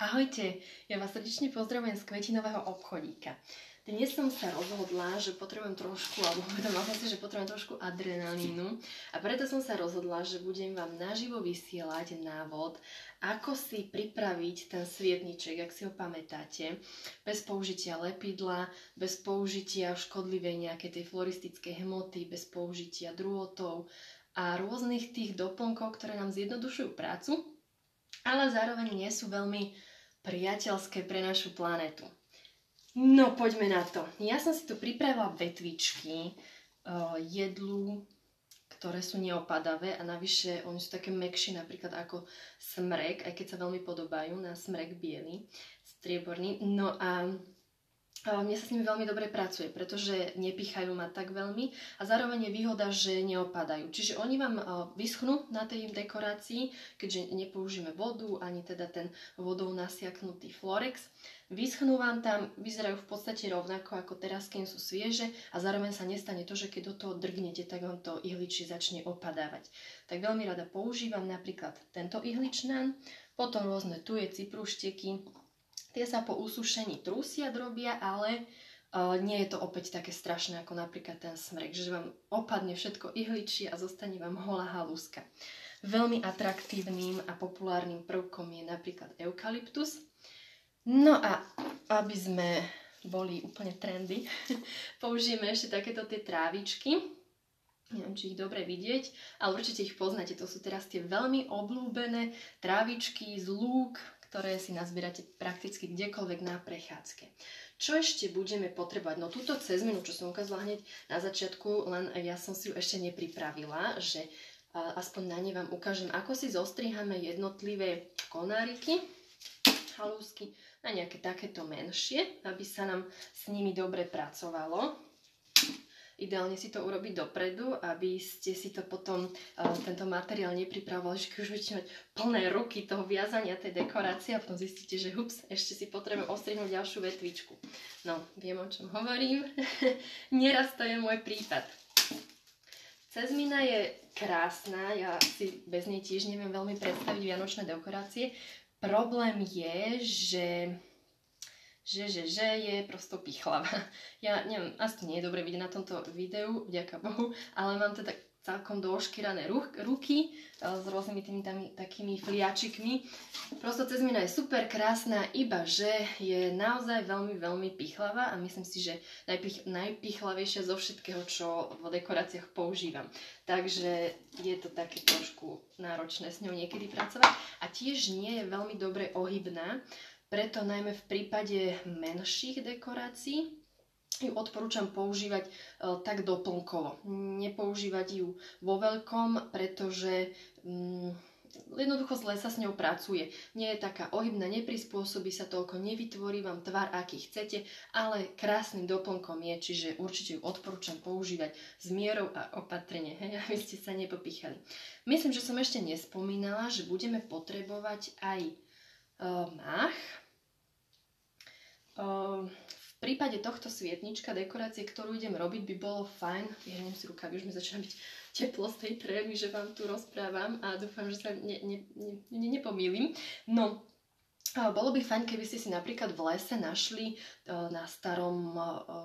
Ahojte, ja vás srdečne pozdravujem z kvetinového obchodíka. Dnes som sa rozhodla, že potrebujem trošku, alebo uvedomila si, že potrebujem trošku adrenalínu a preto som sa rozhodla, že budem vám naživo vysielať návod, ako si pripraviť ten svietniček, ak si ho pamätáte, bez použitia lepidla, bez použitia škodlivej nejaké tej floristickej hmoty, bez použitia drôtov a rôznych tých doplnkov, ktoré nám zjednodušujú prácu, ale zároveň nie sú veľmi priateľské pre našu planetu. No, poďme na to. Ja som si tu pripravila vetvičky uh, jedlu, ktoré sú neopadavé a navyše oni sú také mekšie napríklad ako smrek, aj keď sa veľmi podobajú na smrek biely, strieborný. No a mne sa s nimi veľmi dobre pracuje, pretože nepichajú ma tak veľmi a zároveň je výhoda, že neopadajú. Čiže oni vám vyschnú na tej dekorácii, keďže nepoužijeme vodu ani teda ten vodou nasiaknutý florex. Vyschnú vám tam, vyzerajú v podstate rovnako ako teraz, keď sú svieže a zároveň sa nestane to, že keď do toho drgnete, tak vám to ihličie začne opadávať. Tak veľmi rada používam napríklad tento ihličnan, potom rôzne tuje, ciprušteky, Tie sa po usušení trusia, drobia, ale uh, nie je to opäť také strašné ako napríklad ten smrek, že vám opadne všetko ihličie a zostane vám holá halúska. Veľmi atraktívnym a populárnym prvkom je napríklad eukalyptus. No a aby sme boli úplne trendy, použijeme ešte takéto tie trávičky, neviem, či ich dobre vidieť, ale určite ich poznáte. To sú teraz tie veľmi oblúbené trávičky z lúk, ktoré si nazbierate prakticky kdekoľvek na prechádzke. Čo ešte budeme potrebovať? No túto cezmenu, čo som ukázala hneď na začiatku, len ja som si ju ešte nepripravila, že aspoň na ne vám ukážem, ako si zostrihame jednotlivé konáriky, halúsky na nejaké takéto menšie, aby sa nám s nimi dobre pracovalo. Ideálne si to urobiť dopredu, aby ste si to potom, uh, tento materiál nepripravovali, že už budete mať plné ruky toho viazania tej dekorácie a potom zistíte, že hups, ešte si potrebujem ostrihnúť ďalšiu vetvičku. No, viem o čom hovorím. Neraz to je môj prípad. Cezmina je krásna, ja si bez nej tiež neviem veľmi predstaviť vianočné dekorácie. Problém je, že že, že, že je prosto pichlavá. Ja neviem, asi to nie je dobre vidieť na tomto videu, vďaka Bohu, ale mám teda celkom doškyrané ruky e, s rôznymi tými tými, takými fliačikmi. Prosto cezmina je super krásna, iba že je naozaj veľmi, veľmi pichlavá a myslím si, že najpich, najpichlavejšia zo všetkého, čo v dekoráciách používam. Takže je to také trošku náročné s ňou niekedy pracovať a tiež nie je veľmi dobre ohybná, preto najmä v prípade menších dekorácií ju odporúčam používať e, tak doplnkovo. Nepoužívať ju vo veľkom, pretože mm, jednoducho zle sa s ňou pracuje. Nie je taká ohybná, neprispôsobí sa toľko, nevytvorí vám tvar, aký chcete, ale krásnym doplnkom je, čiže určite ju odporúčam používať s mierou a opatrne, hej, aby ste sa nepopichali. Myslím, že som ešte nespomínala, že budeme potrebovať aj uh, mach, v prípade tohto svietnička, dekorácie, ktorú idem robiť, by bolo fajn, vyhrnem si rukavy, už mi začína byť teplo z tej trémy, že vám tu rozprávam a dúfam, že sa ne, ne, ne, ne, nepomýlim. No, bolo by fajn, keby ste si napríklad v lese našli na starom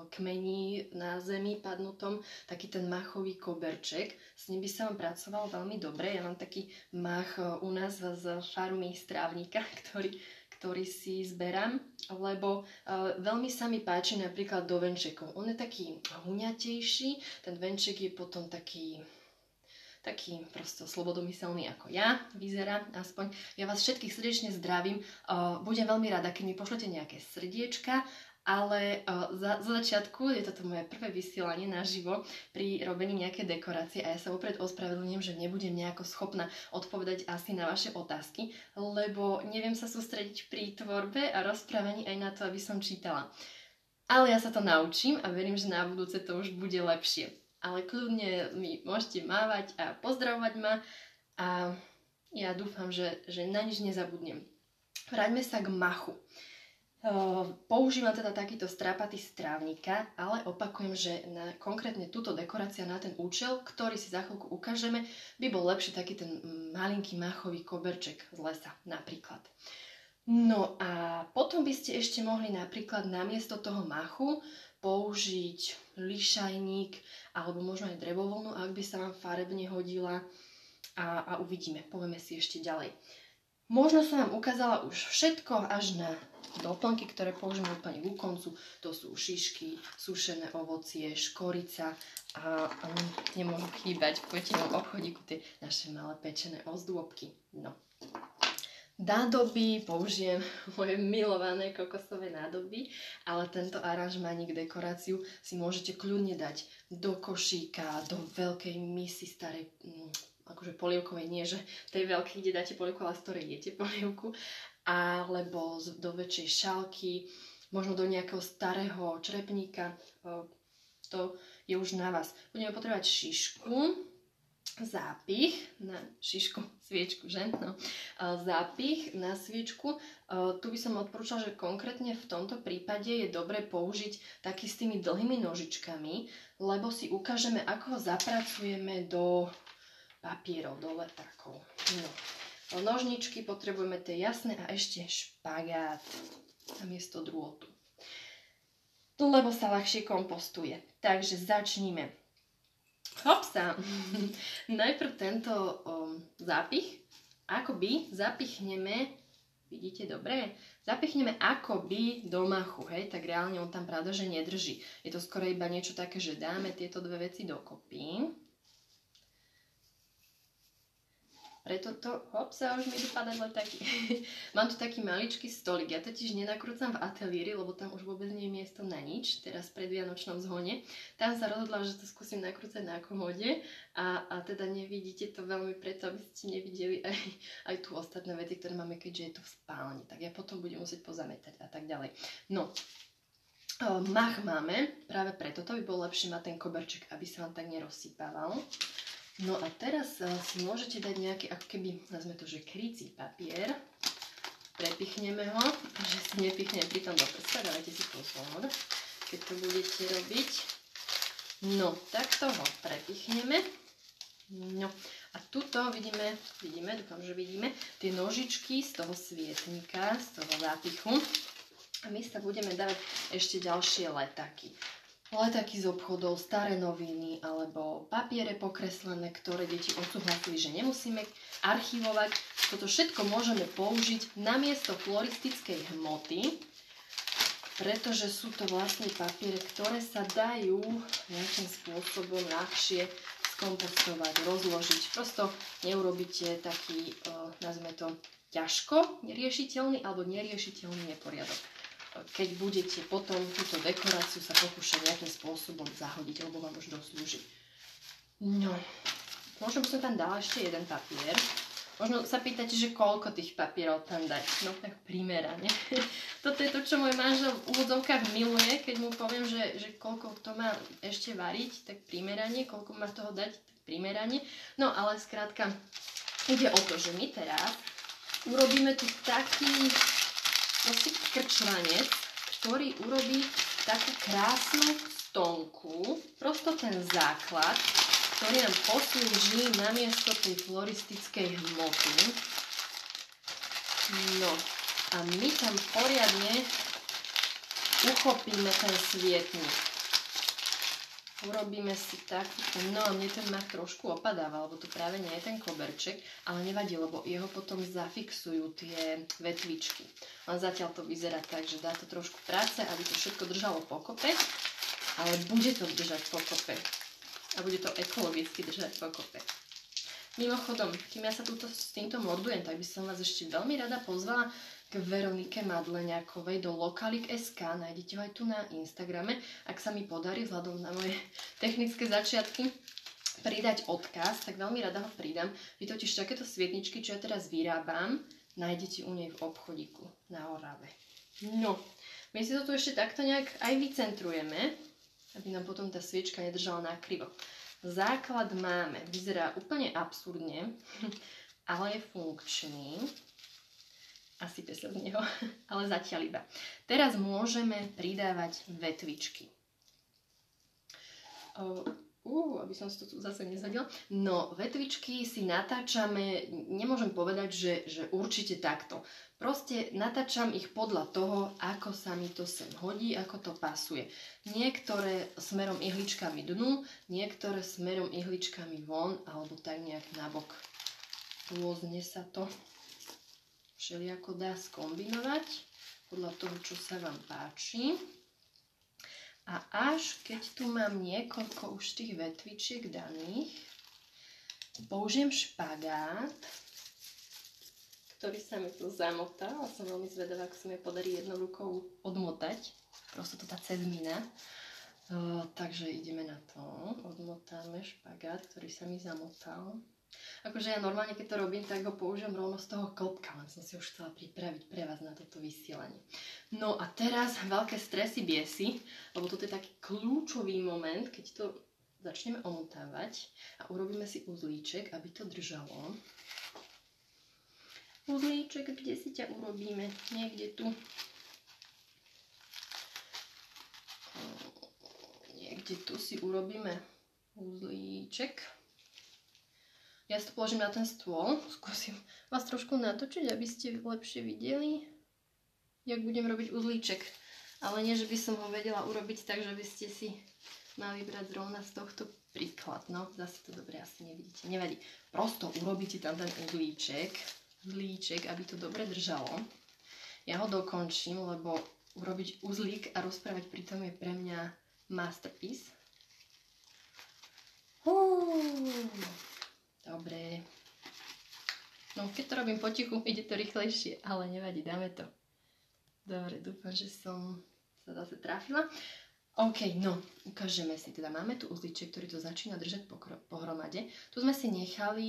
kmeni na zemi padnutom taký ten machový koberček. S ním by sa vám pracovalo veľmi dobre. Ja mám taký mach u nás z farmy strávnika, ktorý ktorý si zberám, lebo uh, veľmi sa mi páči napríklad do venčekov. On je taký huňatejší, ten venček je potom taký taký prosto slobodomyselný ako ja, vyzerá aspoň. Ja vás všetkých srdečne zdravím. Uh, budem veľmi rada, keď mi pošlete nejaké srdiečka ale uh, za, za začiatku je toto moje prvé vysielanie naživo pri robení nejaké dekorácie a ja sa opred ospravedlňujem, že nebudem nejako schopná odpovedať asi na vaše otázky, lebo neviem sa sústrediť pri tvorbe a rozprávaní aj na to, aby som čítala. Ale ja sa to naučím a verím, že na budúce to už bude lepšie. Ale kľudne mi môžete mávať a pozdravovať ma a ja dúfam, že, že na nič nezabudnem. Vráťme sa k machu. Ehm, používam teda takýto strapatý strávnika, ale opakujem, že na konkrétne túto dekorácia na ten účel, ktorý si za chvíľku ukážeme, by bol lepší taký ten malinký machový koberček z lesa napríklad. No a potom by ste ešte mohli napríklad namiesto toho machu použiť lišajník alebo možno aj drevovlnu, ak by sa vám farebne hodila a, a uvidíme, povieme si ešte ďalej. Možno sa vám ukázala už všetko až na doplnky, ktoré použijeme úplne ku koncu. To sú šišky, sušené ovocie, škorica a, a nemôžu chýbať v kvetinom obchodíku tie naše malé pečené ozdôbky. No. Nádoby, použijem moje milované kokosové nádoby, ale tento aranžmánik, dekoráciu si môžete kľudne dať do košíka, do veľkej misy starej, mm, akože polievkovej, nie že tej veľkej, kde dáte polievku, ale z ktorej jete polievku, alebo do väčšej šálky, možno do nejakého starého črepníka, to je už na vás. Budeme potrebovať šišku, zápich na šišku, sviečku, že? No. Zápich na sviečku. Tu by som odporúčala, že konkrétne v tomto prípade je dobre použiť taký s tými dlhými nožičkami, lebo si ukážeme, ako ho zapracujeme do papierov, do letákov. No. Nožničky potrebujeme tie jasné a ešte špagát namiesto drôtu. Lebo sa ľahšie kompostuje. Takže začníme Hopsa! Najprv tento um, zápich, akoby zapichneme, vidíte dobre, zapichneme akoby do machu, hej, tak reálne on tam pravda, že nedrží. Je to skoro iba niečo také, že dáme tieto dve veci dokopy. Preto to, hop, sa už mi idú padať letáky. Mám tu taký maličký stolik, ja totiž nenakrúcam v ateliéri, lebo tam už vôbec nie je miesto na nič, teraz pred Vianočnom zhone. Tam sa rozhodla, že to skúsim nakrúcať na komode a, a teda nevidíte to veľmi preto, aby ste nevideli aj, aj tu ostatné veci, ktoré máme, keďže je to v spálni. Tak ja potom budem musieť pozametať a tak ďalej. No, Mach máme, práve preto to by bolo lepšie mať ten koberček, aby sa vám tak nerozsypával. No a teraz uh, si môžete dať nejaký, ako keby, nazme to, že krycí papier. Prepichneme ho, že si nepichne pri tom do prsta, dávajte si pozor, keď to budete robiť. No, takto ho prepichneme. No, a tuto vidíme, vidíme, dúfam, že vidíme, tie nožičky z toho svietnika, z toho zápichu. A my sa budeme dávať ešte ďalšie letaky letáky z obchodov, staré noviny alebo papiere pokreslené, ktoré deti odsúhlasili, že nemusíme archivovať. Toto všetko môžeme použiť namiesto floristickej hmoty, pretože sú to vlastne papiere, ktoré sa dajú nejakým spôsobom ľahšie skompostovať, rozložiť. Prosto neurobíte taký, uh, nazme to, ťažko riešiteľný alebo neriešiteľný neporiadok keď budete potom túto dekoráciu sa pokúšať nejakým spôsobom zahodiť, alebo vám už doslúži. No, možno by som tam dala ešte jeden papier. Možno sa pýtate, že koľko tých papierov tam dať. No tak primerane. Toto je to, čo môj manžel v úvodzovkách miluje, keď mu poviem, že, že koľko to má ešte variť, tak primerane, koľko má toho dať, tak primerane. No ale skrátka, ide o to, že my teraz urobíme tu taký proste krčlanec, ktorý urobí takú krásnu stonku, prosto ten základ, ktorý nám poslúži namiesto tej floristickej hmoty. No a my tam poriadne uchopíme ten svietnik urobíme si takýto, no mne ten mach trošku opadáva, lebo to práve nie je ten koberček, ale nevadí, lebo jeho potom zafixujú tie vetvičky. Len zatiaľ to vyzerá tak, že dá to trošku práce, aby to všetko držalo pokope, ale bude to držať pokope. A bude to ekologicky držať pokope. Mimochodom, kým ja sa túto, s týmto mordujem, tak by som vás ešte veľmi rada pozvala Veronike Madleňakovej do Lokalik.sk. Nájdete ho aj tu na Instagrame. Ak sa mi podarí vzhľadom na moje technické začiatky pridať odkaz, tak veľmi rada ho pridám. Vy totiž takéto svietničky, čo ja teraz vyrábam, nájdete u nej v obchodíku na Orave. No, my si to tu ešte takto nejak aj vycentrujeme, aby nám potom tá sviečka nedržala na krivo. Základ máme, vyzerá úplne absurdne, ale je funkčný a sype sa z neho, ale zatiaľ iba. Teraz môžeme pridávať vetvičky. uh, aby som si to tu zase nezhodila. No, vetvičky si natáčame, nemôžem povedať, že, že určite takto. Proste natáčam ich podľa toho, ako sa mi to sem hodí, ako to pasuje. Niektoré smerom ihličkami dnu, niektoré smerom ihličkami von, alebo tak nejak nabok. Rôzne sa to všelijako dá skombinovať podľa toho, čo sa vám páči. A až keď tu mám niekoľko už tých vetvičiek daných, použijem špagát, ktorý sa mi tu zamotal a som veľmi zvedavá, ako sa mi podarí jednou rukou odmotať. Prosto to tá cezmina. Uh, takže ideme na to. Odmotáme špagát, ktorý sa mi zamotal. Akože ja normálne, keď to robím, tak ho použijem rovno z toho klopka, len som si už chcela pripraviť pre vás na toto vysielanie. No a teraz veľké stresy biesy, lebo toto je taký kľúčový moment, keď to začneme omotávať a urobíme si uzlíček, aby to držalo. Uzlíček, kde si ťa urobíme? Niekde tu. Niekde tu si urobíme uzlíček. Ja si to položím na ten stôl. Skúsim vás trošku natočiť, aby ste lepšie videli, jak budem robiť uzlíček. Ale nie, že by som ho vedela urobiť tak, že by ste si mali brať zrovna z tohto príklad. No, zase to dobre asi nevidíte. Nevadí. Prosto urobíte tam ten uzlíček, uzlíček, aby to dobre držalo. Ja ho dokončím, lebo urobiť uzlík a rozprávať pritom je pre mňa masterpiece. Uh. Dobre. No, keď to robím potichu, ide to rýchlejšie, ale nevadí, dáme to. Dobre, dúfam, že som sa zase trafila. OK, no, ukážeme si. Teda máme tu uzliček, ktorý to začína držať pohromade. Tu sme si nechali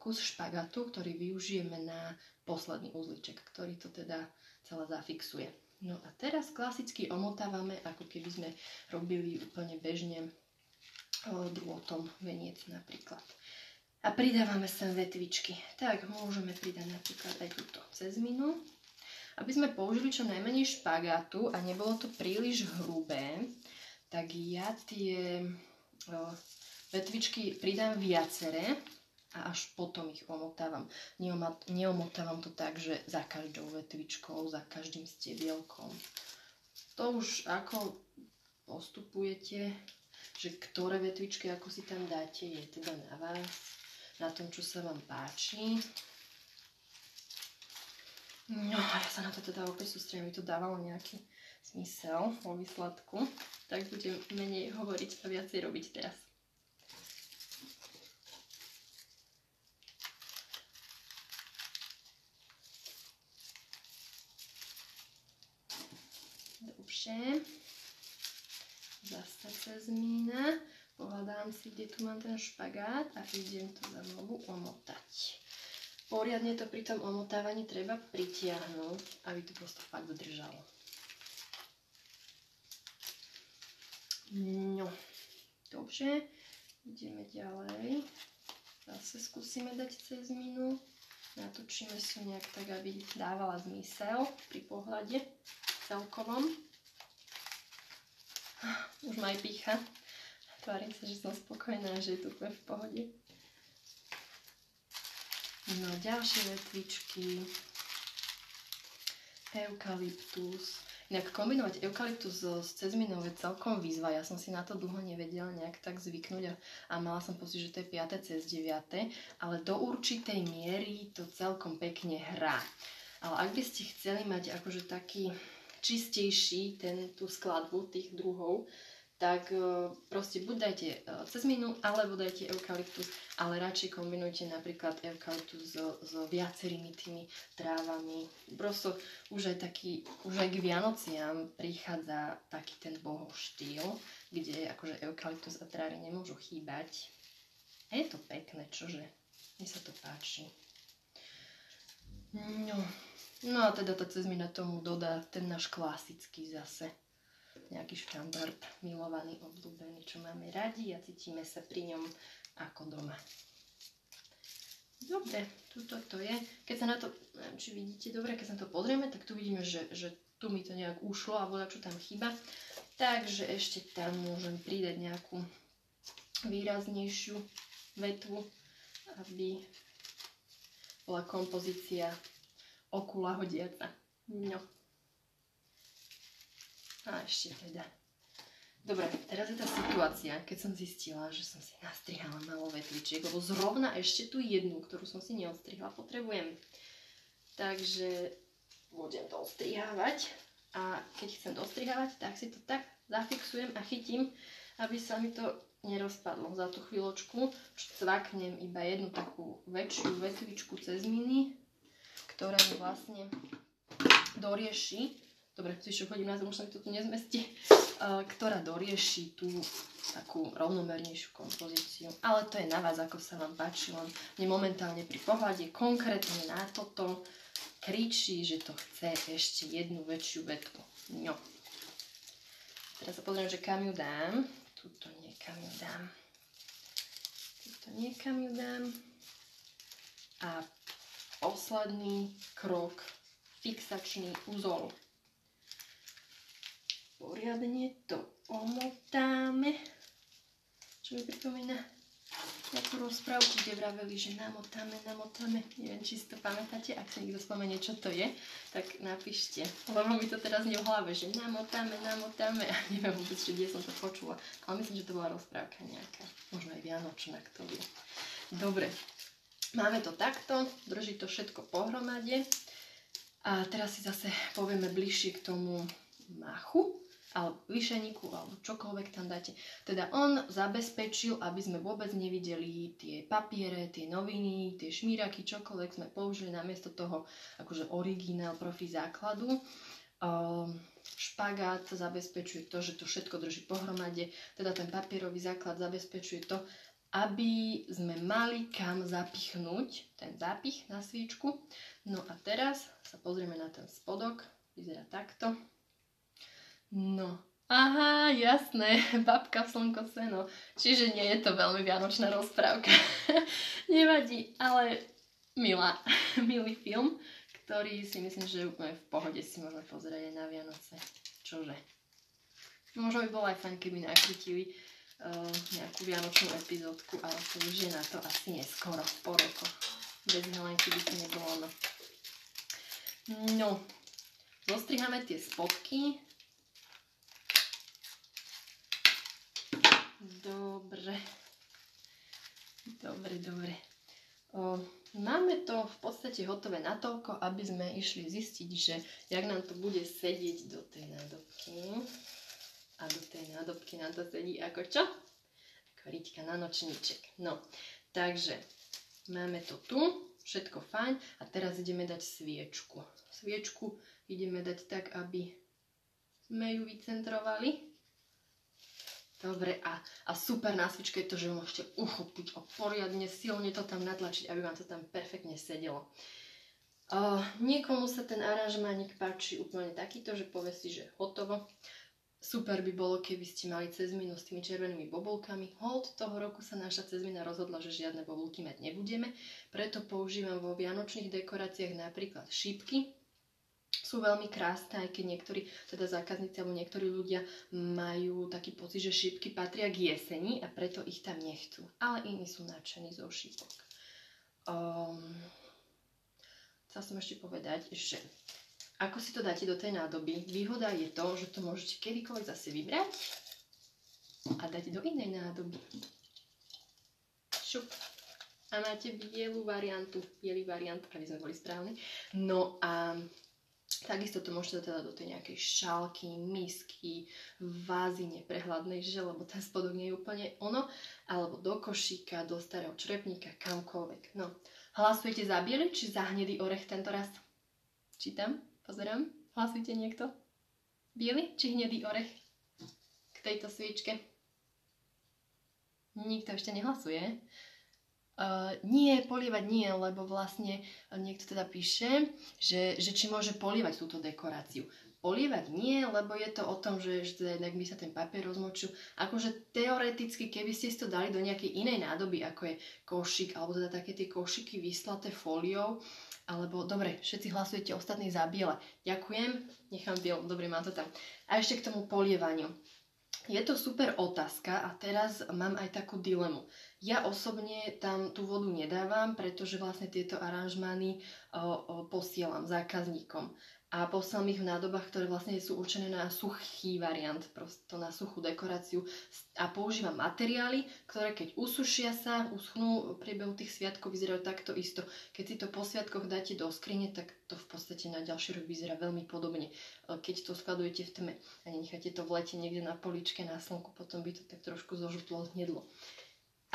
kus špagatu, ktorý využijeme na posledný uzliček, ktorý to teda celé zafixuje. No a teraz klasicky omotávame, ako keby sme robili úplne bežne drôtom veniec napríklad. A pridávame sem vetvičky. Tak môžeme pridať napríklad aj túto cezminu. Aby sme použili čo najmenej špagátu a nebolo to príliš hrubé, tak ja tie vetvičky pridám viacere a až potom ich omotávam. Neomotávam to tak, že za každou vetvičkou, za každým stebielkom. To už ako postupujete, že ktoré vetvičky ako si tam dáte, je teda na vás na tom, čo sa vám páči. No a ja sa na to teda opäť sústredím, to dávalo nejaký zmysel vo výsledku. Tak budem menej hovoriť a viacej robiť teraz. Dobre. Zase cez mína. Pohľadám si, kde tu mám ten špagát a idem to znovu omotať. Poriadne to pri tom omotávaní treba pritiahnuť, aby to prosto fakt dodržalo. No, dobre, ideme ďalej. Zase skúsime dať cez minu. Natočíme si nejak tak, aby dávala zmysel pri pohľade celkovom. Už ma aj pícha. Tvárim sa, že som spokojná, že je to v pohode. No, ďalšie vetvičky. Eukalyptus. Inak kombinovať eukalyptus s cezminou je celkom výzva. Ja som si na to dlho nevedela nejak tak zvyknúť a, a mala som pocit, že to je 5. cez 9. Ale do určitej miery to celkom pekne hrá. Ale ak by ste chceli mať akože taký čistejší ten, tú skladbu tých druhov, tak e, proste buď dajte e, cezminu, alebo dajte eukalyptus, ale radšej kombinujte napríklad eukalyptus so, so viacerými tými trávami. Prosto už aj, taký, už aj k Vianociam prichádza taký ten bohov štýl, kde akože eukalyptus a trávy nemôžu chýbať. A je to pekné, čože? Mne sa to páči. No, no a teda tá cezmina tomu dodá ten náš klasický zase nejaký štandard, milovaný, obľúbený, čo máme radi a cítime sa pri ňom ako doma. Dobre, tuto to je. Keď sa na to, neviem, či vidíte dobre, keď sa na to pozrieme, tak tu vidíme, že, že tu mi to nejak ušlo a voda, čo tam chýba. Takže ešte tam môžem pridať nejakú výraznejšiu vetvu, aby bola kompozícia okula hodiaca. No. A ešte teda. Dobre, teraz je tá situácia, keď som zistila, že som si nastrihala malo vetvičiek, lebo zrovna ešte tú jednu, ktorú som si neostrihla, potrebujem. Takže budem to ostrihávať a keď chcem dostrihávať, tak si to tak zafixujem a chytím, aby sa mi to nerozpadlo. Za tú chvíľočku cvaknem iba jednu takú väčšiu vetvičku cez mini, ktorá mi vlastne dorieši dobre, si chodím na zem, už mi to tu nezmestí, ktorá dorieši tú takú rovnomernejšiu kompozíciu. Ale to je na vás, ako sa vám páči, len mne momentálne pri pohľade konkrétne na toto kričí, že to chce ešte jednu väčšiu vetku. No. Teraz sa pozriem, že kam ju dám. Tuto niekam ju dám. Tuto niekam ju dám. A posledný krok, fixačný úzol poriadne to omotáme. Čo mi pripomína takú rozprávku, kde vraveli, že namotáme, namotáme. Neviem, či si to pamätáte. Ak sa niekto spomenie, čo to je, tak napíšte. Lebo mi to teraz nie v hlave, že namotáme, namotáme. A neviem vôbec, že kde som to počula. Ale myslím, že to bola rozprávka nejaká. Možno aj Vianočná, kto vie. Dobre. Máme to takto. Drží to všetko pohromade. A teraz si zase povieme bližšie k tomu machu alebo vyšeniku, alebo čokoľvek tam dáte. Teda on zabezpečil, aby sme vôbec nevideli tie papiere, tie noviny, tie šmíraky, čokoľvek sme použili namiesto toho akože originál profi základu. Um, špagát zabezpečuje to, že to všetko drží pohromade, teda ten papierový základ zabezpečuje to, aby sme mali kam zapichnúť ten zápich na sviečku. No a teraz sa pozrieme na ten spodok, vyzerá takto. No, aha, jasné, babka v slnko seno. Čiže nie je to veľmi vianočná rozprávka. Nevadí, ale milá, milý film, ktorý si myslím, že úplne v pohode si môžeme pozrieť aj na Vianoce. Čože? Možno by bolo aj fajn, keby nakrytili uh, nejakú vianočnú epizódku, ale to už je na to asi neskoro, po rokoch. Bez Helenky by to nebolo no. No, zostriháme tie spodky, Dobre. Dobre, dobre. O, máme to v podstate hotové natoľko, aby sme išli zistiť, že jak nám to bude sedieť do tej nádobky. A do tej nádobky nám to sedí ako čo? Ako riťka na nočníček. No, takže máme to tu, všetko fajn. A teraz ideme dať sviečku. Sviečku ideme dať tak, aby sme ju vycentrovali. Dobre, a, a super na svičke je to, že môžete uchopiť a poriadne silne to tam natlačiť, aby vám to tam perfektne sedelo. Uh, niekomu sa ten aranžmánik páči úplne takýto, že povie si, že hotovo. Super by bolo, keby ste mali cezminu s tými červenými bobulkami. Hold toho roku sa naša cezmina rozhodla, že žiadne bobulky mať nebudeme, preto používam vo vianočných dekoráciách napríklad šípky, sú veľmi krásne, aj keď niektorí, teda zákazníci alebo niektorí ľudia majú taký pocit, že šípky patria k jeseni a preto ich tam nechcú. Ale iní sú nadšení zo šípok. Um, chcela som ešte povedať, že ako si to dáte do tej nádoby, výhoda je to, že to môžete kedykoľvek zase vybrať a dať do inej nádoby. Šup. A máte bielú variantu, bielý variant, aby sme boli správni. No a Takisto to môžete teda do tej nejakej šálky, misky, vázy neprehľadnej, že lebo ten spodok nie je úplne ono, alebo do košíka, do starého črepníka, kamkoľvek. No, hlasujete za biely či za hnedý orech tento raz? Čítam, pozerám. Hlasujte niekto? Biely či hnedý orech k tejto sviečke? Nikto ešte nehlasuje. Uh, nie, polievať nie, lebo vlastne niekto teda píše, že, že či môže polievať túto dekoráciu. Polievať nie, lebo je to o tom, že, že teda by sa ten papier rozmočil. Akože teoreticky, keby ste si to dali do nejakej inej nádoby, ako je košík, alebo teda také tie košiky vyslaté fóliou, alebo dobre, všetci hlasujete ostatní za biele. Ďakujem, nechám biel, dobre, mám to tam. A ešte k tomu polievaniu. Je to super otázka a teraz mám aj takú dilemu. Ja osobne tam tú vodu nedávam, pretože vlastne tieto aranžmány posielam zákazníkom a poslám ich v nádobách, ktoré vlastne sú určené na suchý variant, prosto na suchú dekoráciu a používam materiály, ktoré keď usušia sa, uschnú v priebehu tých sviatkov, vyzerajú takto isto. Keď si to po sviatkoch dáte do skrine, tak to v podstate na ďalší rok vyzerá veľmi podobne. Keď to skladujete v tme a nenecháte to v lete niekde na poličke na slnku, potom by to tak trošku zožutlo, znedlo.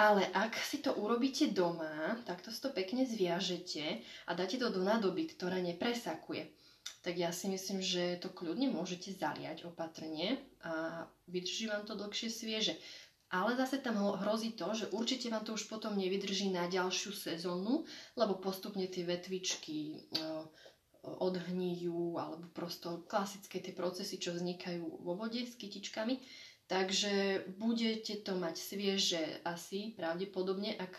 Ale ak si to urobíte doma, tak to si to pekne zviažete a dáte to do nádoby, ktorá nepresakuje tak ja si myslím, že to kľudne môžete zaliať opatrne a vydrží vám to dlhšie svieže. Ale zase tam hrozí to, že určite vám to už potom nevydrží na ďalšiu sezónu, lebo postupne tie vetvičky eh, odhníjú, alebo prosto klasické tie procesy, čo vznikajú vo vode s kytičkami. Takže budete to mať svieže asi pravdepodobne, ak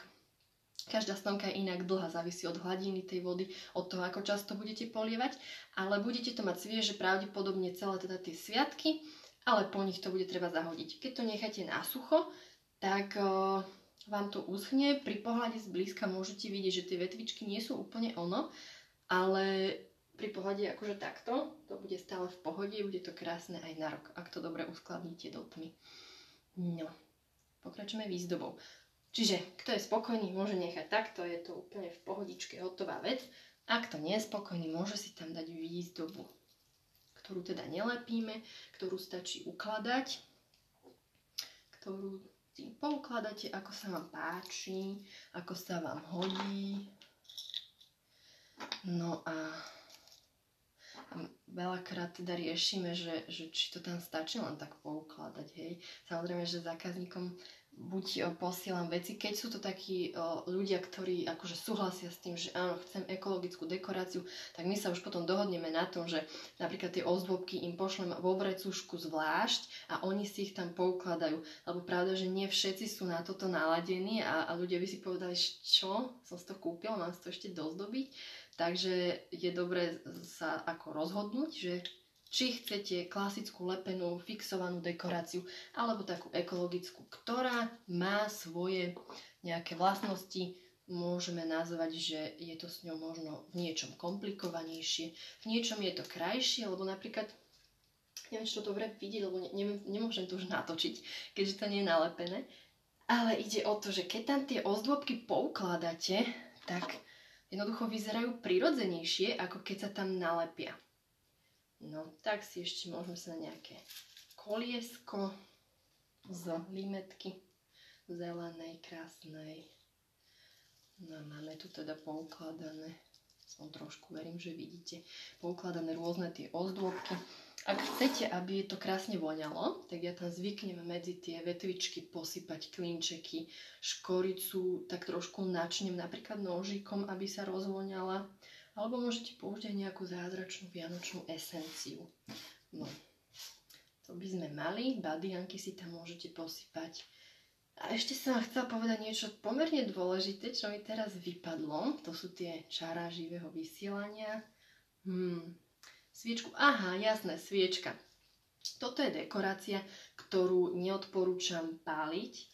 Každá stonka je inak dlhá, závisí od hladiny tej vody, od toho, ako často budete polievať, ale budete to mať svieže pravdepodobne celé teda tie sviatky, ale po nich to bude treba zahodiť. Keď to necháte na sucho, tak uh, vám to uschne, pri pohľade zblízka môžete vidieť, že tie vetvičky nie sú úplne ono, ale pri pohľade akože takto, to bude stále v pohode, bude to krásne aj na rok, ak to dobre uskladníte do tmy. No, pokračujeme výzdobou. Čiže kto je spokojný, môže nechať takto, je to úplne v pohodičke hotová vec. Ak to nie je spokojný, môže si tam dať výzdobu, ktorú teda nelepíme, ktorú stačí ukladať, ktorú si poukladáte, ako sa vám páči, ako sa vám hodí. No a, a veľakrát teda riešime, že, že či to tam stačí len tak poukladať, hej. Samozrejme, že zákazníkom buď e, posielam veci, keď sú to takí e, ľudia, ktorí akože súhlasia s tým, že áno, chcem ekologickú dekoráciu, tak my sa už potom dohodneme na tom, že napríklad tie ozdôbky im pošlem vo vrecušku zvlášť a oni si ich tam poukladajú. Lebo pravda, že nie všetci sú na toto naladení a, a ľudia by si povedali, čo, som si to kúpil, mám si to ešte dozdobiť. Takže je dobré sa ako rozhodnúť, že či chcete klasickú lepenú fixovanú dekoráciu alebo takú ekologickú, ktorá má svoje nejaké vlastnosti, môžeme nazvať, že je to s ňou možno v niečom komplikovanejšie, v niečom je to krajšie, lebo napríklad neviem, čo to dobre vidieť, lebo ne, ne, nemôžem to už natočiť, keďže to nie je nalepené. Ale ide o to, že keď tam tie ozdôbky poukladáte, tak jednoducho vyzerajú prirodzenejšie, ako keď sa tam nalepia. No, tak si ešte môžeme sa nejaké koliesko z limetky zelenej, krásnej. No máme tu teda poukladané, som trošku verím, že vidíte, poukladané rôzne tie ozdôbky. Ak chcete, aby to krásne voňalo, tak ja tam zvyknem medzi tie vetvičky posypať klinčeky, škoricu, tak trošku načnem napríklad nožikom, aby sa rozvoňala alebo môžete použiť aj nejakú zázračnú vianočnú esenciu. No, to by sme mali. Badianky si tam môžete posypať. A ešte som vám chcela povedať niečo pomerne dôležité, čo mi teraz vypadlo. To sú tie čara živého vysielania. Hmm. Sviečku. Aha, jasné, sviečka. Toto je dekorácia, ktorú neodporúčam páliť,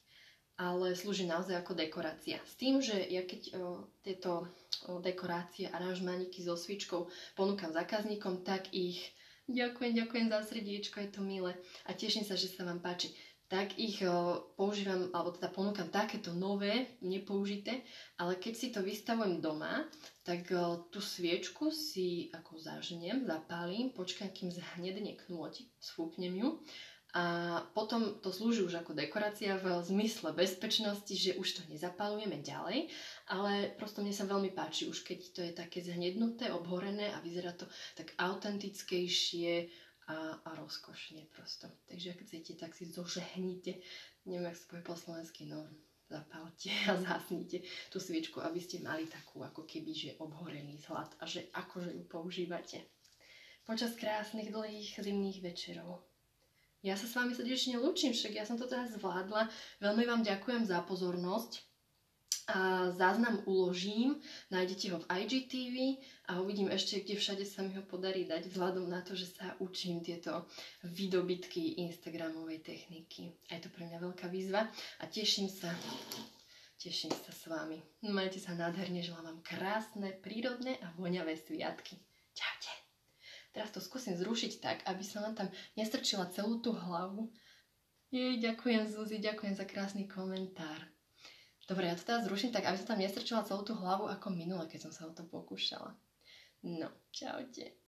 ale slúži naozaj ako dekorácia. S tým, že ja keď o, tieto o, dekorácie, aranžmániky so svičkou ponúkam zákazníkom, tak ich ďakujem, ďakujem za srdiečko, je to milé a teším sa, že sa vám páči tak ich o, používam, alebo teda ponúkam takéto nové, nepoužité, ale keď si to vystavujem doma, tak o, tú sviečku si ako zažnem, zapálim, počkám, kým zhnedne knôť, sfúknem ju a potom to slúži už ako dekorácia v zmysle bezpečnosti, že už to nezapalujeme ďalej, ale prosto mne sa veľmi páči, už keď to je také zhnednuté, obhorené a vyzerá to tak autentickejšie a, a rozkošne prosto. Takže ak chcete, tak si zožehnite, neviem, ak sa povie po slovensky, no zapálte a zhasnite tú sviečku, aby ste mali takú ako keby, že obhorený zlat a že akože ju používate. Počas krásnych dlhých zimných večerov. Ja sa s vami srdečne lúčim, však ja som to teraz zvládla. Veľmi vám ďakujem za pozornosť a záznam uložím, nájdete ho v IGTV a uvidím ešte, kde všade sa mi ho podarí dať vzhľadom na to, že sa učím tieto výdobytky Instagramovej techniky. A je to pre mňa veľká výzva a teším sa, teším sa s vami. Majte sa nádherne, želám vám krásne, prírodné a voňavé sviatky. Čaute. Teraz to skúsim zrušiť tak, aby som vám tam nestrčila celú tú hlavu. Jej, ďakujem Zuzi, ďakujem za krásny komentár. Dobre, ja to teraz zruším tak, aby som tam nestrčila celú tú hlavu ako minule, keď som sa o to pokúšala. No, čaute.